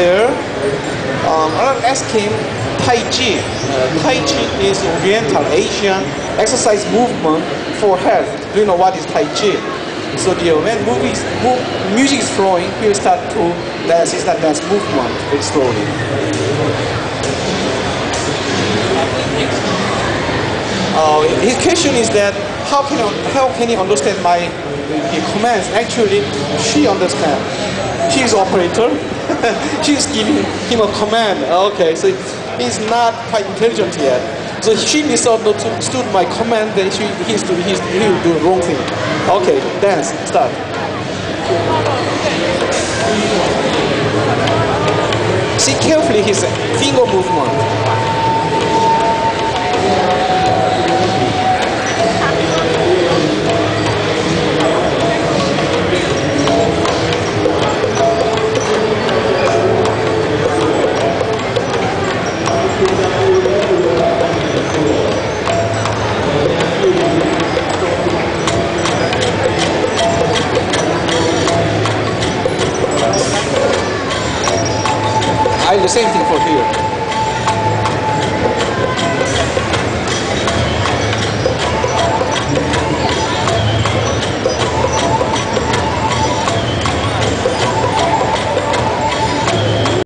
there. Um, I asked him Tai Chi. Tai Chi is Oriental Asian exercise movement for health. Do you know what is Tai Chi? So the, when movies, move, music is flowing, he will start to dance, he start dance movement very slowly. Uh, his question is that how can how can he understand my commands? Actually, she understands. She is operator. she is giving him a command. Oh, okay, so he's not quite intelligent yet. So she misunderstood my command. Then she he's he's he will do the wrong thing. Okay, dance start. See carefully his finger movement. I the same thing for here.